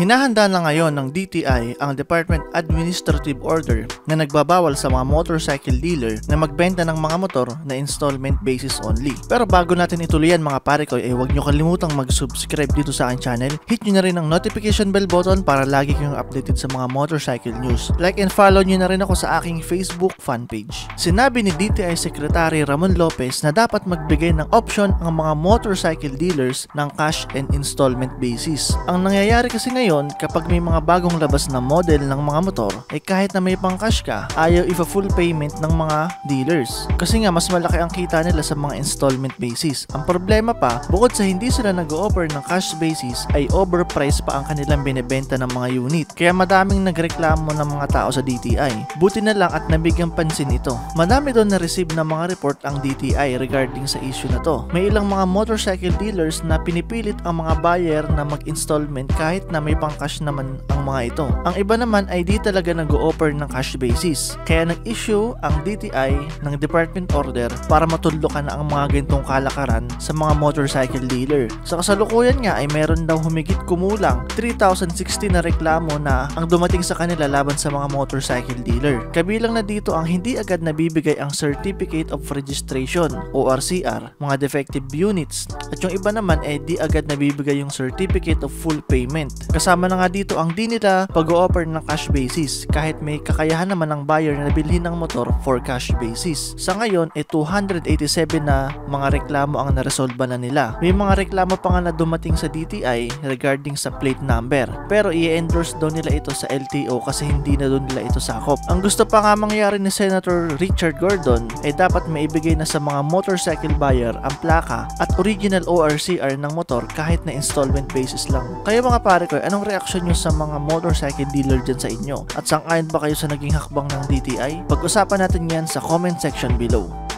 Hinahanda na ngayon ng DTI ang Department Administrative Order na nagbabawal sa mga motorcycle dealer na magbenta ng mga motor na installment basis only. Pero bago natin ituloy yan mga pare ko, eh huwag nyo kalimutang mag-subscribe dito sa aking channel. Hit nyo na rin ang notification bell button para lagi kayong updated sa mga motorcycle news. Like and follow nyo na rin ako sa aking Facebook fan page. Sinabi ni DTI Secretary Ramon Lopez na dapat magbigay ng option ang mga motorcycle dealers ng cash and installment basis. Ang nangyayari kasi ngayon ngayon, kapag may mga bagong labas na model ng mga motor, eh kahit na may pang cash ka, ayaw ifa full payment ng mga dealers. Kasi nga, mas malaki ang kita nila sa mga installment basis. Ang problema pa, bukod sa hindi sila nag-offer ng cash basis, ay overpriced pa ang kanilang binebenta ng mga unit. Kaya madaming nagreklamo ng mga tao sa DTI. Buti na lang at nabigyan pansin ito. Madami doon na-receive na mga report ang DTI regarding sa issue na to. May ilang mga motorcycle dealers na pinipilit ang mga buyer na mag-installment kahit na may pang cash naman ang mga ito. Ang iba naman ay di talaga nag-o-offer ng cash basis. Kaya nag-issue ang DTI ng department order para matuldukan ang mga gintong kalakaran sa mga motorcycle dealer. Sa kasalukuyan nga ay meron daw humigit kumulang 3,060 na reklamo na ang dumating sa kanila laban sa mga motorcycle dealer. Kabilang na dito ang hindi agad nabibigay ang Certificate of Registration o RCR, mga defective units. At yung iba naman ay di agad nabibigay yung Certificate of Full Payment. Kasama na nga dito ang di nila pag-o-offer ng cash basis kahit may kakayahan naman ng buyer na bilhin ng motor for cash basis. Sa ngayon, e 287 na mga reklamo ang naresolba na nila. May mga reklamo pa nga na dumating sa DTI regarding sa plate number. Pero i-endorse daw nila ito sa LTO kasi hindi na doon nila ito sakop. Ang gusto pa nga mangyari ni Senator Richard Gordon ay dapat maibigay na sa mga motorcycle buyer ang plaka at original ORCR ng motor kahit na installment basis lang. Kaya mga pare ko, anong reaksyon nyo sa mga motorcycle dealer dyan sa inyo? At sang-ayon ba kayo sa naging hakbang ng DTI? Pag-usapan natin yan sa comment section below.